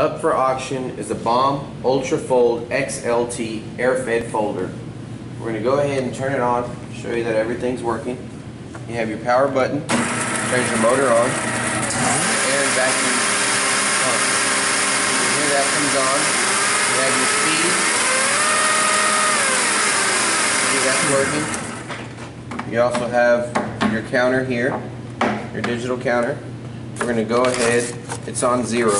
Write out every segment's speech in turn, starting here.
Up for auction is a Bomb Ultra Fold XLT air-fed folder. We're going to go ahead and turn it on, show you that everything's working. You have your power button, turns your motor on, air and vacuum pump. You hear that comes on. You have your speed. See that's working. You also have your counter here, your digital counter. We're going to go ahead, it's on zero,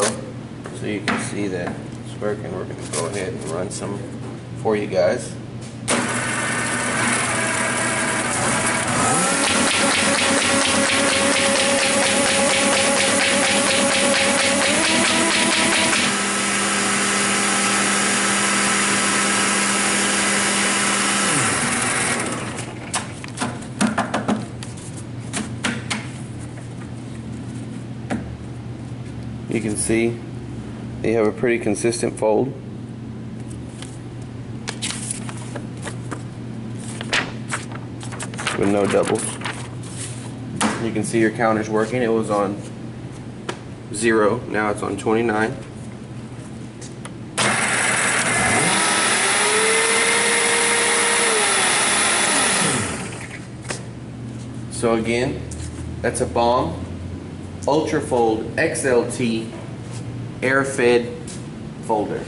so you can see that it's working. We're going to go ahead and run some for you guys. You can see they have a pretty consistent fold. With no doubles. You can see your counter's working. It was on zero, now it's on 29. So again, that's a bomb Ultra Fold XLT air fed folder.